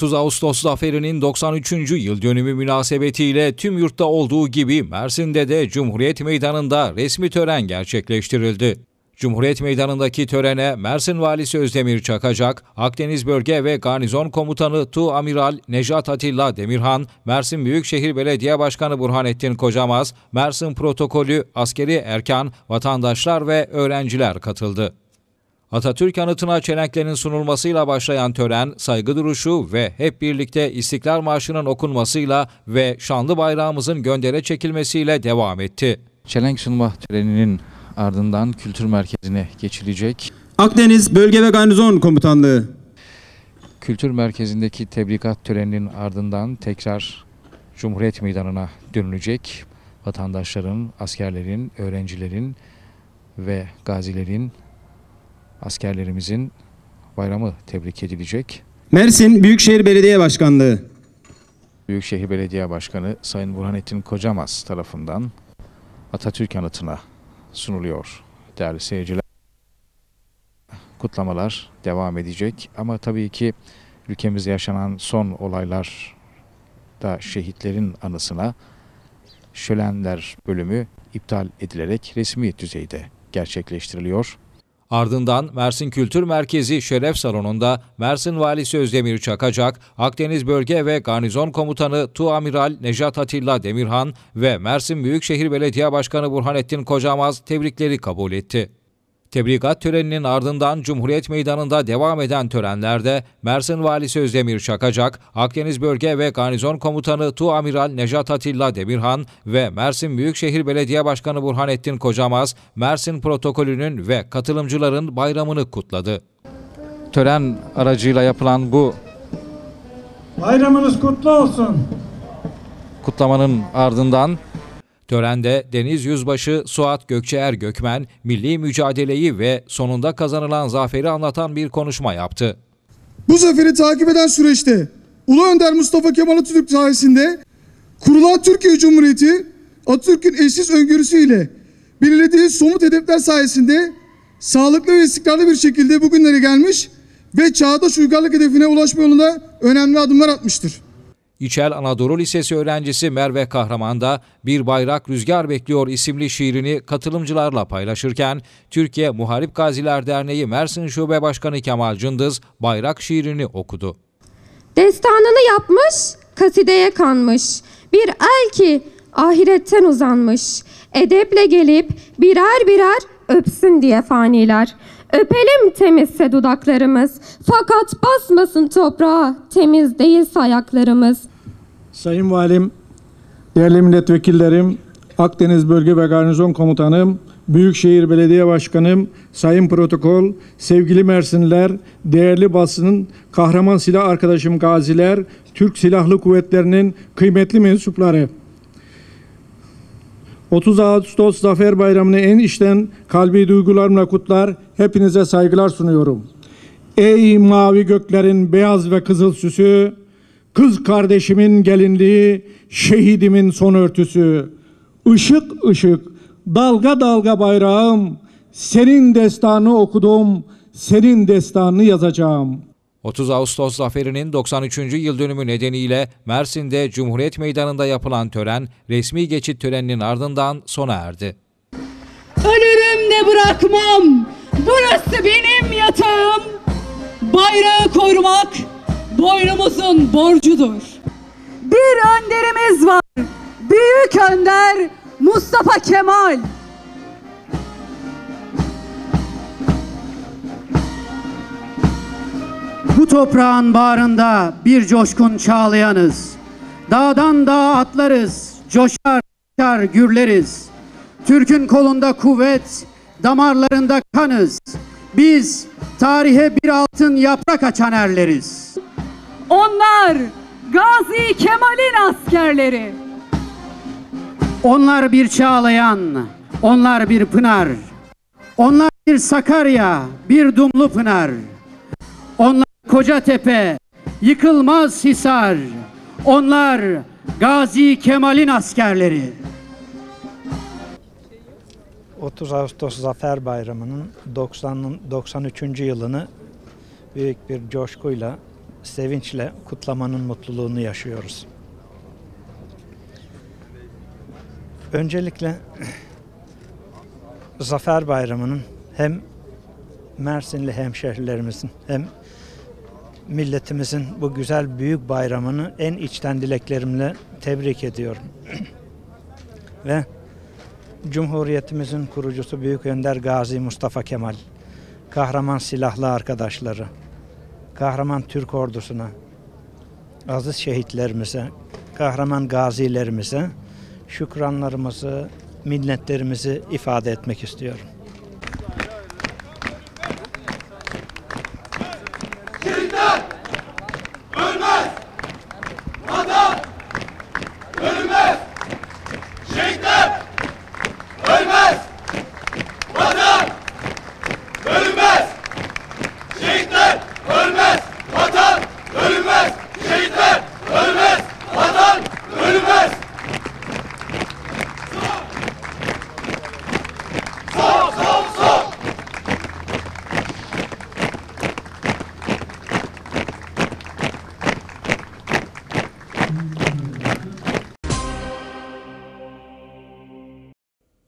30 Ağustos zaferinin 93. yıl dönümü münasebetiyle tüm yurtta olduğu gibi Mersin'de de Cumhuriyet Meydanı'nda resmi tören gerçekleştirildi. Cumhuriyet Meydanı'ndaki törene Mersin Valisi Özdemir Çakacak, Akdeniz Bölge ve Garnizon Komutanı Tu Amiral Nejat Atilla Demirhan, Mersin Büyükşehir Belediye Başkanı Burhanettin Kocamaz, Mersin Protokolü, askeri erkan, vatandaşlar ve öğrenciler katıldı. Atatürk anıtına çelenklerin sunulmasıyla başlayan tören, saygı duruşu ve hep birlikte İstiklal Marşı'nın okunmasıyla ve şanlı bayrağımızın göndere çekilmesiyle devam etti. Çelenk sunma töreninin ardından kültür merkezine geçilecek. Akdeniz Bölge ve Garnizon Komutanlığı. Kültür merkezindeki tebrikat töreninin ardından tekrar Cumhuriyet Meydanı'na dönülecek. Vatandaşların, askerlerin, öğrencilerin ve gazilerin, askerlerimizin bayramı tebrik edilecek. Mersin Büyükşehir Belediye Başkanlığı. Büyükşehir Belediye Başkanı Sayın Burhanettin Kocamaz tarafından Atatürk anıtına sunuluyor değerli seyirciler. Kutlamalar devam edecek ama tabii ki ülkemizde yaşanan son olaylar da şehitlerin anısına şölenler bölümü iptal edilerek resmi düzeyde gerçekleştiriliyor. Ardından Mersin Kültür Merkezi Şeref Salonu'nda Mersin Valisi Özdemir Çakacak, Akdeniz Bölge ve Garnizon Komutanı Tuamiral Nejat Atilla Demirhan ve Mersin Büyükşehir Belediye Başkanı Burhanettin Kocamaz tebrikleri kabul etti. Tebrikat töreninin ardından Cumhuriyet Meydanı'nda devam eden törenlerde Mersin Valisi Özdemir Çakacak, Akdeniz Bölge ve Garnizon Komutanı Tuamiral Nejat Atilla Demirhan ve Mersin Büyükşehir Belediye Başkanı Burhanettin Kocamaz, Mersin protokolünün ve katılımcıların bayramını kutladı. Tören aracıyla yapılan bu Bayramınız kutlu olsun. kutlamanın ardından Törende Deniz Yüzbaşı Suat Gökçeer Gökmen, milli mücadeleyi ve sonunda kazanılan zaferi anlatan bir konuşma yaptı. Bu zaferi takip eden süreçte Ulu Önder Mustafa Kemal Atatürk sayesinde kurulan Türkiye Cumhuriyeti Atatürk'ün eşsiz öngörüsüyle belirlediği somut hedefler sayesinde sağlıklı ve istikrarlı bir şekilde bugünlere gelmiş ve çağdaş uygarlık hedefine ulaşma yolunda önemli adımlar atmıştır. İçel Anadolu Lisesi öğrencisi Merve Kahraman da Bir Bayrak Rüzgar Bekliyor isimli şiirini katılımcılarla paylaşırken Türkiye Muharip Gaziler Derneği Mersin Şube Başkanı Kemal Cındız bayrak şiirini okudu. Destanını yapmış, kasideye kanmış. Bir el ki ahiretten uzanmış. Edeple gelip birer birer öpsün diye faniler. Öpelim temizse dudaklarımız. Fakat basmasın toprağa temiz değilse ayaklarımız. Sayın Valim, değerli milletvekillerim, Akdeniz Bölge ve Garnizon Komutanım, Büyükşehir Belediye Başkanım, Sayın Protokol, sevgili Mersinliler, değerli basının, kahraman silah arkadaşım gaziler, Türk Silahlı Kuvvetleri'nin kıymetli mensupları. 30 Ağustos Zafer Bayramı'nı en içten kalbi duygularımla kutlar, hepinize saygılar sunuyorum. Ey mavi göklerin beyaz ve kızıl süsü, kız kardeşimin gelinliği, şehidimin son örtüsü, ışık ışık, dalga dalga bayrağım, senin destanı okudum, senin destanını yazacağım.'' 30 Ağustos zaferinin 93. yıl dönümü nedeniyle Mersin'de Cumhuriyet Meydanı'nda yapılan tören resmi geçit töreninin ardından sona erdi. Ölürüm de bırakmam. Burası benim yatağım. Bayrağı korumak boynumuzun borcudur. Bir önderimiz var. Büyük önder Mustafa Kemal. Bu toprağın bağrında bir coşkun çağlayanız. Dağdan dağa atlarız, coşar, coşar gürleriz. Türk'ün kolunda kuvvet, damarlarında kanız. Biz tarihe bir altın yaprak açan erleriz. Onlar Gazi Kemal'in askerleri. Onlar bir çağlayan, onlar bir pınar. Onlar bir Sakarya, bir Dumlu Pınar. Onlar Kocatepe, yıkılmaz Hisar. Onlar Gazi Kemal'in askerleri. 30 Ağustos Zafer Bayramı'nın 90 93. yılını büyük bir coşkuyla sevinçle kutlamanın mutluluğunu yaşıyoruz. Öncelikle Zafer Bayramı'nın hem Mersinli hemşehrilerimizin hem milletimizin bu güzel büyük bayramını en içten dileklerimle tebrik ediyorum. Ve Cumhuriyetimizin kurucusu Büyük Önder Gazi Mustafa Kemal, kahraman silahlı arkadaşları, kahraman Türk ordusuna, aziz şehitlerimize, kahraman gazilerimize şükranlarımızı, minnetlerimizi ifade etmek istiyorum.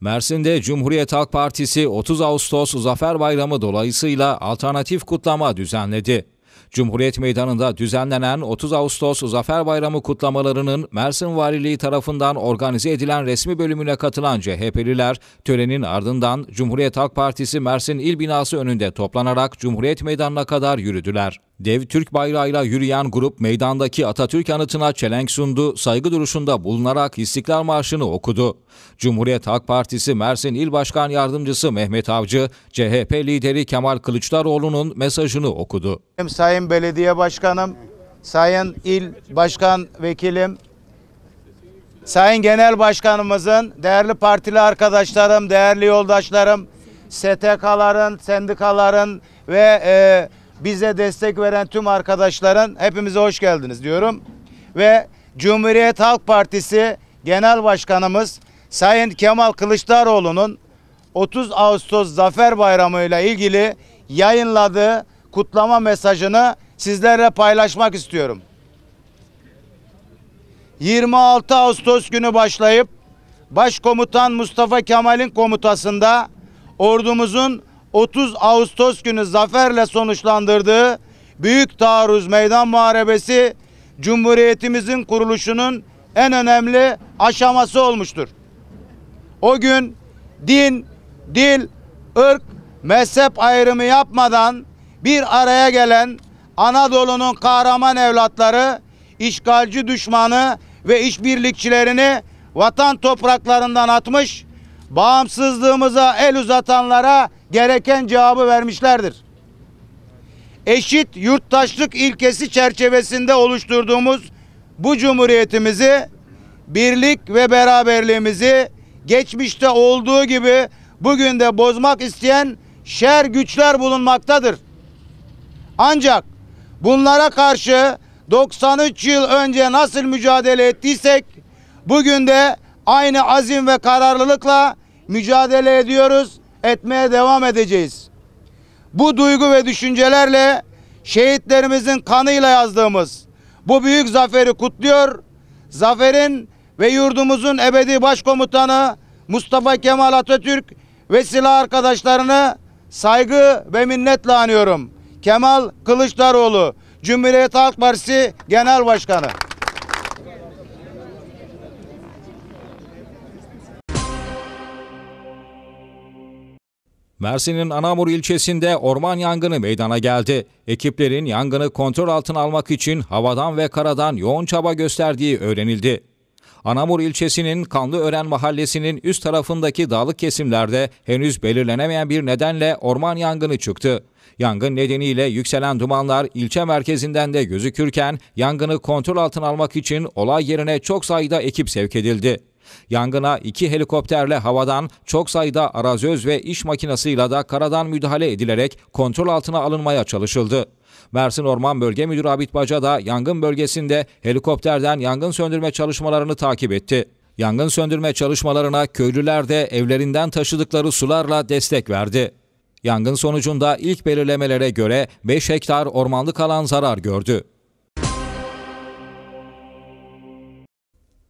Mersin'de Cumhuriyet Halk Partisi 30 Ağustos Zafer Bayramı dolayısıyla alternatif kutlama düzenledi. Cumhuriyet Meydanı'nda düzenlenen 30 Ağustos Zafer Bayramı kutlamalarının Mersin Valiliği tarafından organize edilen resmi bölümüne katılan CHP'liler törenin ardından Cumhuriyet Halk Partisi Mersin İl Binası önünde toplanarak Cumhuriyet Meydanı'na kadar yürüdüler. Dev Türk bayrağıyla yürüyen grup meydandaki Atatürk anıtına çelenk sundu, saygı duruşunda bulunarak İstiklal Marşı'nı okudu. Cumhuriyet Halk Partisi Mersin İl Başkan Yardımcısı Mehmet Avcı, CHP lideri Kemal Kılıçdaroğlu'nun mesajını okudu. Sayın Belediye Başkanım, Sayın İl Başkan Vekilim, Sayın Genel Başkanımızın, değerli partili arkadaşlarım, değerli yoldaşlarım, STK'ların, sendikaların ve e, bize destek veren tüm arkadaşların hepimize hoş geldiniz diyorum. Ve Cumhuriyet Halk Partisi Genel Başkanımız Sayın Kemal Kılıçdaroğlu'nun 30 Ağustos Zafer Bayramı ile ilgili yayınladığı kutlama mesajını sizlerle paylaşmak istiyorum. 26 Ağustos günü başlayıp Başkomutan Mustafa Kemal'in komutasında ordumuzun 30 Ağustos günü zaferle sonuçlandırdığı Büyük Taarruz Meydan Muharebesi Cumhuriyetimizin kuruluşunun en önemli aşaması olmuştur. O gün din, dil, ırk, mezhep ayrımı yapmadan bir araya gelen Anadolu'nun kahraman evlatları, işgalci düşmanı ve işbirlikçilerini vatan topraklarından atmış, bağımsızlığımıza el uzatanlara gereken cevabı vermişlerdir. Eşit yurttaşlık ilkesi çerçevesinde oluşturduğumuz bu cumhuriyetimizi, birlik ve beraberliğimizi geçmişte olduğu gibi bugün de bozmak isteyen şer güçler bulunmaktadır. Ancak bunlara karşı 93 yıl önce nasıl mücadele ettiysek bugün de aynı azim ve kararlılıkla mücadele ediyoruz, etmeye devam edeceğiz. Bu duygu ve düşüncelerle şehitlerimizin kanıyla yazdığımız bu büyük zaferi kutluyor. Zaferin ve yurdumuzun ebedi başkomutanı Mustafa Kemal Atatürk ve silah arkadaşlarını saygı ve minnetle anıyorum. Kemal Kılıçdaroğlu, Cumhuriyet Halk Partisi Genel Başkanı. Mersin'in Anamur ilçesinde orman yangını meydana geldi. Ekiplerin yangını kontrol altına almak için havadan ve karadan yoğun çaba gösterdiği öğrenildi. Anamur ilçesinin Kanlıören mahallesinin üst tarafındaki dağlık kesimlerde henüz belirlenemeyen bir nedenle orman yangını çıktı. Yangın nedeniyle yükselen dumanlar ilçe merkezinden de gözükürken yangını kontrol altına almak için olay yerine çok sayıda ekip sevk edildi. Yangına iki helikopterle havadan çok sayıda arazöz ve iş makinasıyla da karadan müdahale edilerek kontrol altına alınmaya çalışıldı. Mersin Orman Bölge Müdürü Abit Baca da yangın bölgesinde helikopterden yangın söndürme çalışmalarını takip etti. Yangın söndürme çalışmalarına köylüler de evlerinden taşıdıkları sularla destek verdi. Yangın sonucunda ilk belirlemelere göre 5 hektar ormanlık alan zarar gördü.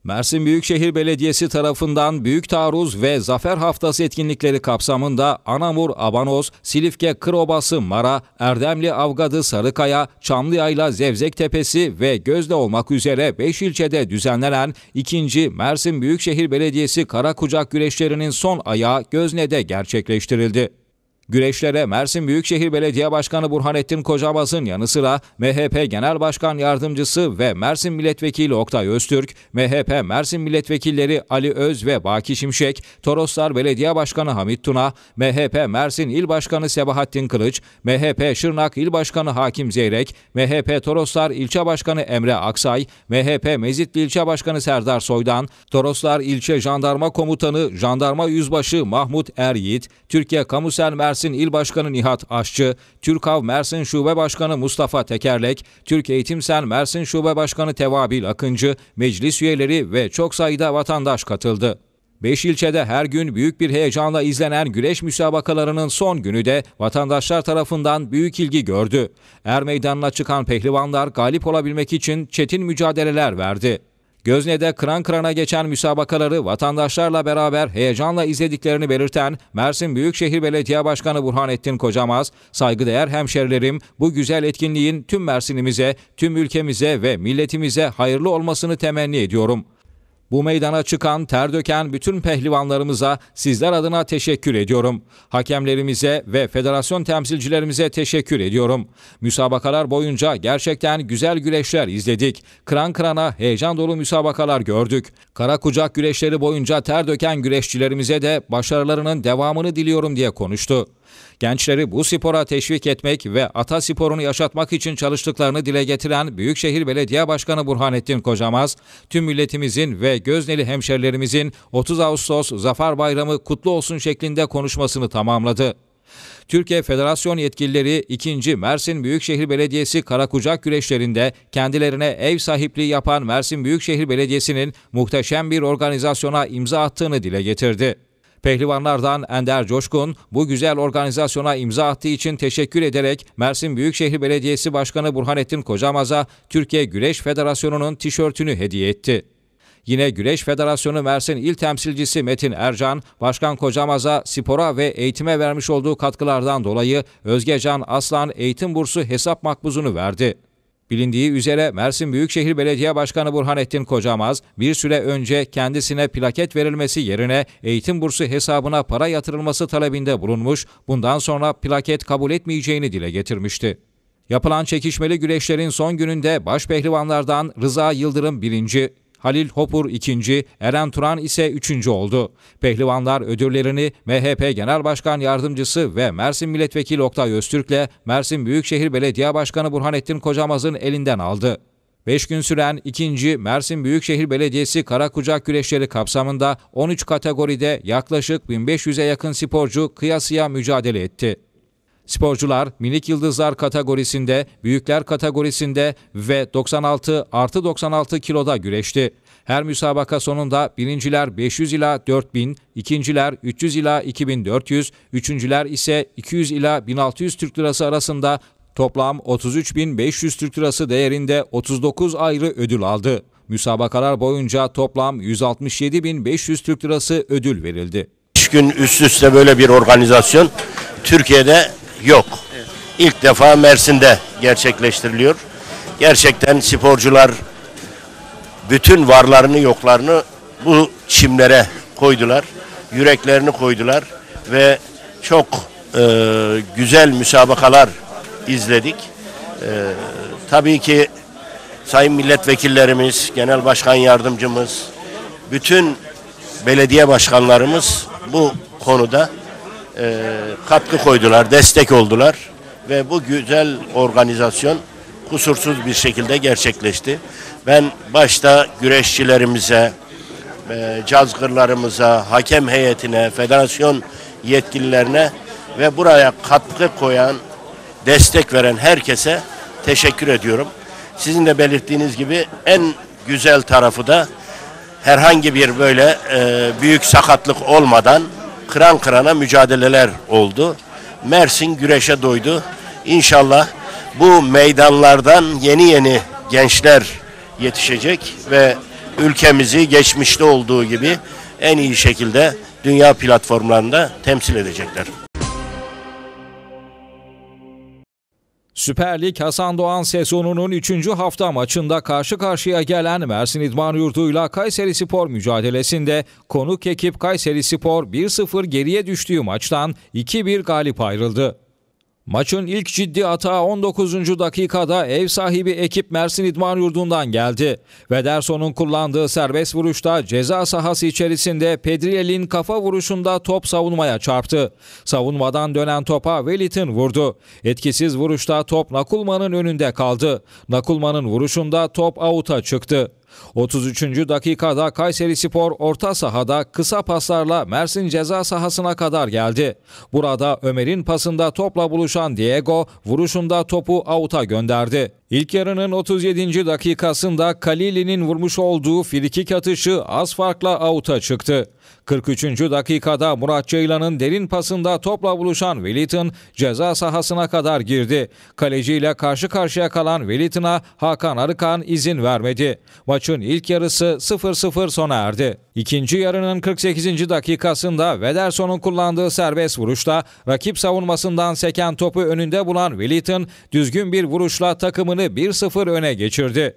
Mersin Büyükşehir Belediyesi tarafından Büyük Taarruz ve Zafer Haftası etkinlikleri kapsamında Anamur, Abanoz, Silifke, Kırobası, Mara, Erdemli, Avgadı, Sarıkaya, Çamlıyayla, Zevzek Tepesi ve Gözde olmak üzere 5 ilçede düzenlenen 2. Mersin Büyükşehir Belediyesi Karakucak güreşlerinin son ayağı Gözne'de gerçekleştirildi. Güreşlere Mersin Büyükşehir Belediye Başkanı Burhanettin Kocabaz'ın yanı sıra MHP Genel Başkan Yardımcısı ve Mersin Milletvekili Oktay Öztürk, MHP Mersin Milletvekilleri Ali Öz ve Baki Şimşek, Toroslar Belediye Başkanı Hamit Tuna, MHP Mersin İl Başkanı Sebahattin Kılıç, MHP Şırnak İl Başkanı Hakim Zeyrek, MHP Toroslar İlçe Başkanı Emre Aksay, MHP Mezitli İlçe Başkanı Serdar Soydan, Toroslar İlçe Jandarma Komutanı Jandarma Yüzbaşı Mahmut Er Yiğit, Türkiye Kamusel Mersin İl Başkanı Nihat Aşçı, Türkav Mersin Şube Başkanı Mustafa Tekerlek, Türk Eğitimsel Mersin Şube Başkanı Tevabil Akıncı, meclis üyeleri ve çok sayıda vatandaş katıldı. Beş ilçede her gün büyük bir heyecanla izlenen güreş müsabakalarının son günü de vatandaşlar tarafından büyük ilgi gördü. Er meydanına çıkan pehlivanlar galip olabilmek için çetin mücadeleler verdi. Gözne'de kıran kırana geçen müsabakaları vatandaşlarla beraber heyecanla izlediklerini belirten Mersin Büyükşehir Belediye Başkanı Burhanettin Kocamaz, saygıdeğer hemşerilerim bu güzel etkinliğin tüm Mersin'imize, tüm ülkemize ve milletimize hayırlı olmasını temenni ediyorum. Bu meydana çıkan, ter döken bütün pehlivanlarımıza sizler adına teşekkür ediyorum. Hakemlerimize ve federasyon temsilcilerimize teşekkür ediyorum. Müsabakalar boyunca gerçekten güzel güreşler izledik. Kıran kırana heyecan dolu müsabakalar gördük. Kara kucak güreşleri boyunca ter döken güreşçilerimize de başarılarının devamını diliyorum diye konuştu. Gençleri bu spora teşvik etmek ve ata sporunu yaşatmak için çalıştıklarını dile getiren Büyükşehir Belediye Başkanı Burhanettin Kocamaz, tüm milletimizin ve Gözneli hemşerilerimizin 30 Ağustos Zafer Bayramı kutlu olsun şeklinde konuşmasını tamamladı. Türkiye Federasyon yetkilileri 2. Mersin Büyükşehir Belediyesi Karakucak güreşlerinde kendilerine ev sahipliği yapan Mersin Büyükşehir Belediyesi'nin muhteşem bir organizasyona imza attığını dile getirdi. Pehlivanlardan Ender Coşkun bu güzel organizasyona imza attığı için teşekkür ederek Mersin Büyükşehir Belediyesi Başkanı Burhanettin Kocamaz'a Türkiye Güreş Federasyonu'nun tişörtünü hediye etti. Yine Güreş Federasyonu Mersin İl Temsilcisi Metin Ercan, Başkan Kocamaz'a spora ve eğitime vermiş olduğu katkılardan dolayı Özgecan Aslan Eğitim Bursu hesap makbuzunu verdi. Bilindiği üzere Mersin Büyükşehir Belediye Başkanı Burhanettin Kocamaz bir süre önce kendisine plaket verilmesi yerine eğitim bursu hesabına para yatırılması talebinde bulunmuş, bundan sonra plaket kabul etmeyeceğini dile getirmişti. Yapılan çekişmeli güreşlerin son gününde baş pehlivanlardan Rıza Yıldırım birinci, Halil Hopur ikinci, Eren Turan ise üçüncü oldu. Pehlivanlar ödüllerini MHP Genel Başkan Yardımcısı ve Mersin Milletvekili Oktay Öztürk'le Mersin Büyükşehir Belediye Başkanı Burhanettin Kocamaz'ın elinden aldı. 5 gün süren 2. Mersin Büyükşehir Belediyesi Karakucak Güreşleri kapsamında 13 kategoride yaklaşık 1500'e yakın sporcu kıyasıya mücadele etti. Sporcular minik yıldızlar kategorisinde, büyükler kategorisinde ve 96 artı 96 kiloda güreşti. Her müsabaka sonunda birinciler 500 ila 4000, ikinciler 300 ila 2400, üçüncüler ise 200 ila 1600 Türk Lirası arasında toplam 33.500 Türk Lirası değerinde 39 ayrı ödül aldı. Müsabakalar boyunca toplam 167.500 Türk Lirası ödül verildi. 3 gün üst üste böyle bir organizasyon Türkiye'de yok. İlk defa Mersin'de gerçekleştiriliyor. Gerçekten sporcular bütün varlarını yoklarını bu çimlere koydular. Yüreklerini koydular ve çok e, güzel müsabakalar izledik. E, tabii ki sayın milletvekillerimiz, genel başkan yardımcımız, bütün belediye başkanlarımız bu konuda e, katkı koydular, destek oldular ve bu güzel organizasyon kusursuz bir şekilde gerçekleşti. Ben başta güreşçilerimize, e, cazgırlarımıza, hakem heyetine, federasyon yetkililerine ve buraya katkı koyan, destek veren herkese teşekkür ediyorum. Sizin de belirttiğiniz gibi en güzel tarafı da herhangi bir böyle e, büyük sakatlık olmadan kıran kırana mücadeleler oldu. Mersin güreşe doydu. İnşallah bu meydanlardan yeni yeni gençler yetişecek ve ülkemizi geçmişte olduğu gibi en iyi şekilde dünya platformlarında temsil edecekler. Süper Lig Hasan Doğan sezonunun 3. hafta maçında karşı karşıya gelen Mersin İdman Yurdu'yla Kayseri Spor mücadelesinde konuk ekip Kayseri Spor 1-0 geriye düştüğü maçtan 2-1 galip ayrıldı. Maçın ilk ciddi atağı 19. dakikada ev sahibi ekip Mersin İdman Yurdu'ndan geldi. Vederson'un kullandığı serbest vuruşta ceza sahası içerisinde Pedriel'in kafa vuruşunda top savunmaya çarptı. Savunmadan dönen topa Velit'in vurdu. Etkisiz vuruşta top Nakulman'ın önünde kaldı. Nakulman'ın vuruşunda top avuta çıktı. 33. dakikada Kayseri Spor orta sahada kısa paslarla Mersin ceza sahasına kadar geldi. Burada Ömer'in pasında topla buluşan Diego vuruşunda topu avuta gönderdi. İlk yarının 37. dakikasında Kalili'nin vurmuş olduğu frikik atışı az farkla avuta çıktı. 43. dakikada Murat Ceylan'ın derin pasında topla buluşan Velit'in ceza sahasına kadar girdi. Kaleciyle karşı karşıya kalan Velit'ine Hakan Arıkan izin vermedi. Maçın ilk yarısı 0-0 sona erdi. İkinci yarının 48. dakikasında Vederson'un kullandığı serbest vuruşta rakip savunmasından seken topu önünde bulan Velit'in düzgün bir vuruşla takımını 1-0 öne geçirdi.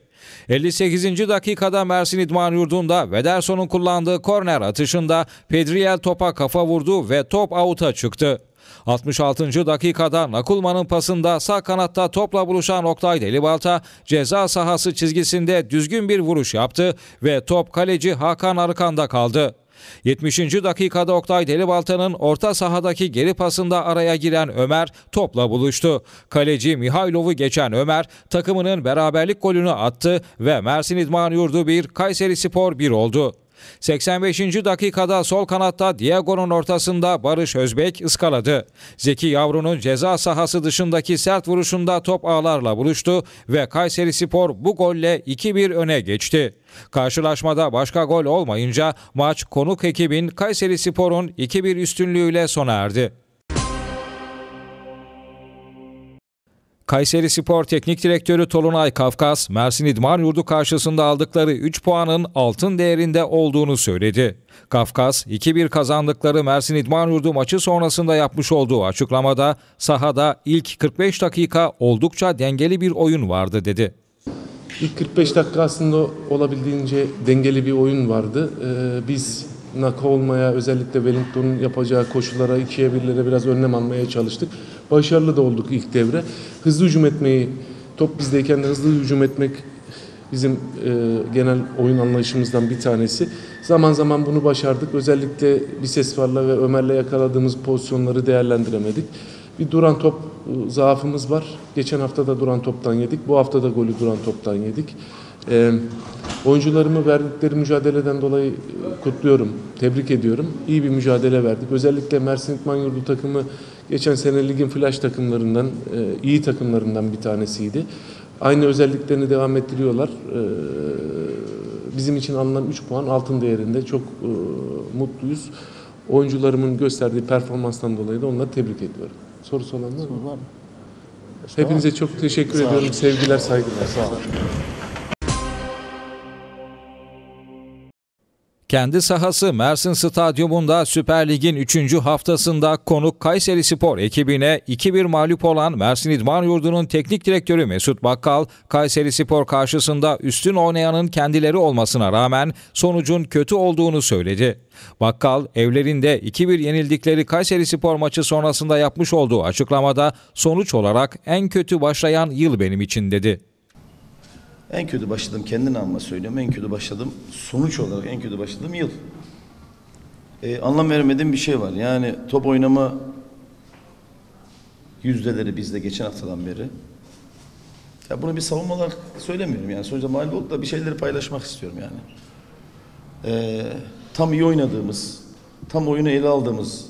58. dakikada Mersin İdman Yurdu'nda Vederson'un kullandığı korner atışında Pedriel topa kafa vurdu ve top avuta çıktı. 66. dakikada Nakulman'ın pasında sağ kanatta topla buluşan Oktay Delibalta ceza sahası çizgisinde düzgün bir vuruş yaptı ve top kaleci Hakan Arıkan'da kaldı. 70. dakikada Oktay Delibalta'nın orta sahadaki geri pasında araya giren Ömer topla buluştu. Kaleci Mihailov'u geçen Ömer takımının beraberlik golünü attı ve Mersin İdman Yurdu 1, Kayseri Spor 1 oldu. 85. dakikada sol kanatta Diego'nun ortasında Barış Özbek ıskaladı. Zeki Yavru'nun ceza sahası dışındaki sert vuruşunda top ağlarla buluştu ve Kayseri Spor bu golle 2-1 öne geçti. Karşılaşmada başka gol olmayınca maç konuk ekibin Kayseri Spor'un 2-1 üstünlüğüyle sona erdi. Kayseri Spor Teknik Direktörü Tolunay Kafkas, Mersin İdman Yurdu karşısında aldıkları 3 puanın altın değerinde olduğunu söyledi. Kafkas, 2-1 kazandıkları Mersin İdman Yurdu maçı sonrasında yapmış olduğu açıklamada sahada ilk 45 dakika oldukça dengeli bir oyun vardı dedi. İlk 45 dakika aslında olabildiğince dengeli bir oyun vardı. Ee, biz naka olmaya özellikle Wellington'un yapacağı koşulara ikiye birlere biraz önlem almaya çalıştık. Başarılı da olduk ilk devre. Hızlı hücum etmeyi, top bizdeyken de hızlı hücum etmek bizim e, genel oyun anlayışımızdan bir tanesi. Zaman zaman bunu başardık. Özellikle Bisesvar'la ve Ömer'le yakaladığımız pozisyonları değerlendiremedik. Bir duran top e, zaafımız var. Geçen hafta da duran toptan yedik. Bu hafta da golü duran toptan yedik. E, oyuncularımı verdikleri mücadeleden dolayı e, kutluyorum, tebrik ediyorum. İyi bir mücadele verdik. Özellikle Mersin İtman Yurdu takımı geçen sene ligin flash takımlarından, e, iyi takımlarından bir tanesiydi. Aynı özelliklerini devam ettiriyorlar. E, bizim için alınan 3 puan altın değerinde. Çok mutluyuz. Oyuncularımın gösterdiği performanstan dolayı da onları tebrik ediyorum. Sorusu olan var mı? Hepinize çok teşekkür ediyorum. Sevgiler, saygılar. Sağ olun. Kendi sahası Mersin Stadyumunda Süper Lig'in 3. haftasında konuk Kayseri Spor ekibine 2-1 mağlup olan Mersin İdman Yurdu'nun teknik direktörü Mesut Bakkal, Kayseri Spor karşısında üstün oynayanın kendileri olmasına rağmen sonucun kötü olduğunu söyledi. Bakkal, evlerinde 2-1 yenildikleri Kayseri Spor maçı sonrasında yapmış olduğu açıklamada sonuç olarak en kötü başlayan yıl benim için dedi. En kötü başladım kendi namıma söylüyorum. En kötü başladım sonuç olarak en kötü başladığım yıl. Ee, anlam veremediğim bir şey var. Yani top oynama yüzdeleri bizde geçen haftadan beri. Ya bunu bir savunma olarak söylemiyorum yani. Sonuçta mağlup olduk da bir şeyleri paylaşmak istiyorum yani. Ee, tam iyi oynadığımız, tam oyunu ele aldığımız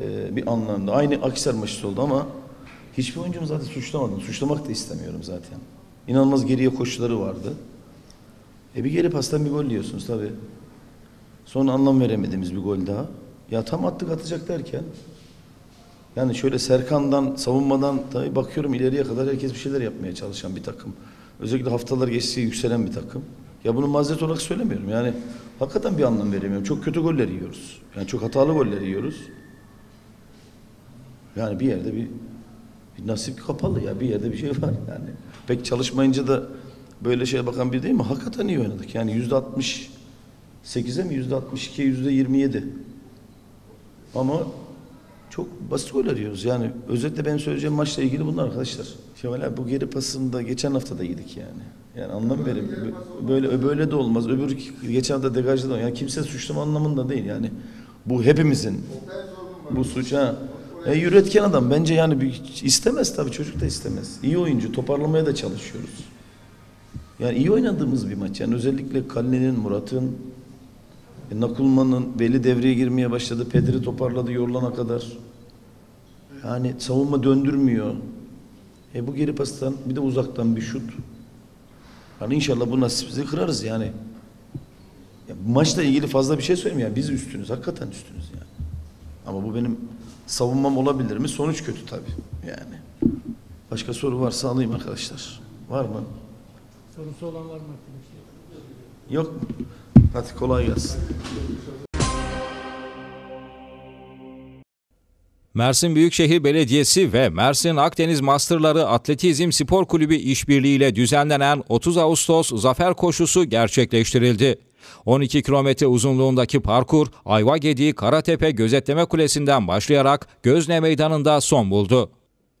e, bir anlamda. Aynı Akisar maçı oldu ama hiçbir oyuncumu zaten suçlamadım. Suçlamak da istemiyorum zaten. İnanılmaz geriye koşuları vardı. E bir geri pastan bir gol yiyorsunuz tabii. Sonra anlam veremediğimiz bir gol daha. Ya tam attık atacak derken yani şöyle Serkan'dan, savunmadan tabii bakıyorum ileriye kadar herkes bir şeyler yapmaya çalışan bir takım. Özellikle haftalar geçti yükselen bir takım. Ya bunu mazeret olarak söylemiyorum. Yani hakikaten bir anlam veremiyorum. Çok kötü goller yiyoruz. Yani çok hatalı goller yiyoruz. Yani bir yerde bir nasip kapalı ya. Bir yerde bir şey var yani. Pek çalışmayınca da böyle şeye bakan bir değil mi? Hakikaten iyi oynadık. Yani yüzde altmış sekize mi? Yüzde altmış iki, yüzde yirmi yedi. Ama çok basit goller yiyoruz. Yani özetle benim söyleyeceğim maçla ilgili bunlar arkadaşlar. Kemal abi bu geri pasında geçen hafta da yedik yani. Yani anlam verin. Böyle böyle de olmaz. Öbür geçen hafta degajda da yani kimse suçlama anlamında değil yani. Bu hepimizin bu suç ha. E, üretken adam bence yani bir, istemez tabii çocuk da istemez. İyi oyuncu toparlamaya da çalışıyoruz. Yani iyi oynadığımız bir maç. Yani özellikle Kalne'nin, Murat'ın, e, Nakulman'ın Veli devreye girmeye başladı. Pedri toparladı yorulana kadar. Yani savunma döndürmüyor. E bu geri pastan bir de uzaktan bir şut. Hani inşallah bu nasibimizi kırarız yani. Ya maçla ilgili fazla bir şey söyleyeyim yani biz üstünüz. Hakikaten üstünüz yani. Ama bu benim savunmam olabilir mi? Sonuç kötü tabii yani. Başka soru varsa alayım arkadaşlar. Var mı? Sorusu olan var mı? Yok. Hadi kolay gelsin. Mersin Büyükşehir Belediyesi ve Mersin Akdeniz Masterları Atletizm Spor Kulübü işbirliğiyle düzenlenen 30 Ağustos Zafer Koşusu gerçekleştirildi. 12 kilometre uzunluğundaki parkur Ayvagedi Karatepe Gözetleme Kulesi'nden başlayarak Gözne Meydanı'nda son buldu.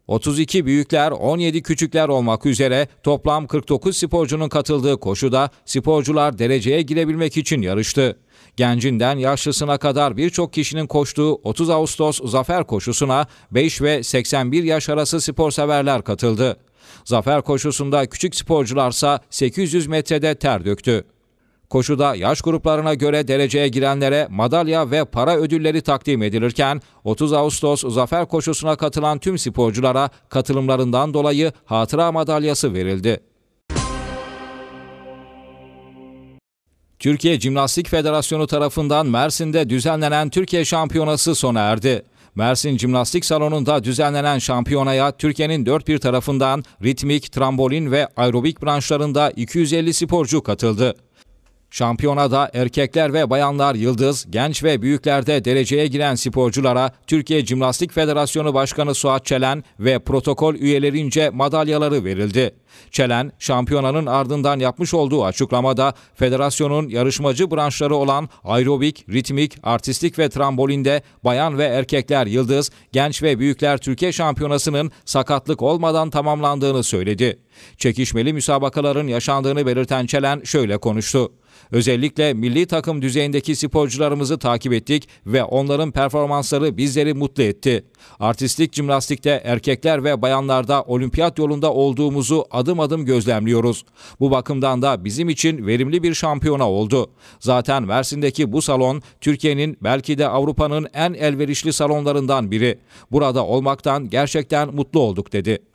32 büyükler, 17 küçükler olmak üzere toplam 49 sporcunun katıldığı koşuda sporcular dereceye girebilmek için yarıştı. Gencinden yaşlısına kadar birçok kişinin koştuğu 30 Ağustos Zafer Koşusu'na 5 ve 81 yaş arası sporseverler katıldı. Zafer koşusunda küçük sporcularsa 800 metrede ter döktü. Koşuda yaş gruplarına göre dereceye girenlere madalya ve para ödülleri takdim edilirken 30 Ağustos Zafer Koşusu'na katılan tüm sporculara katılımlarından dolayı hatıra madalyası verildi. Türkiye Cimnastik Federasyonu tarafından Mersin'de düzenlenen Türkiye Şampiyonası sona erdi. Mersin Cimnastik Salonu'nda düzenlenen şampiyonaya Türkiye'nin dört bir tarafından ritmik, trambolin ve aerobik branşlarında 250 sporcu katıldı. Şampiyonada erkekler ve bayanlar yıldız, genç ve büyüklerde dereceye giren sporculara Türkiye Cimnastik Federasyonu Başkanı Suat Çelen ve protokol üyelerince madalyaları verildi. Çelen, şampiyonanın ardından yapmış olduğu açıklamada federasyonun yarışmacı branşları olan aerobik, ritmik, artistik ve trambolinde bayan ve erkekler yıldız, genç ve büyükler Türkiye Şampiyonası'nın sakatlık olmadan tamamlandığını söyledi. Çekişmeli müsabakaların yaşandığını belirten Çelen şöyle konuştu. Özellikle milli takım düzeyindeki sporcularımızı takip ettik ve onların performansları bizleri mutlu etti. Artistik jimnastikte erkekler ve bayanlarda olimpiyat yolunda olduğumuzu adım adım gözlemliyoruz. Bu bakımdan da bizim için verimli bir şampiyona oldu. Zaten Mersin'deki bu salon Türkiye'nin belki de Avrupa'nın en elverişli salonlarından biri. Burada olmaktan gerçekten mutlu olduk dedi.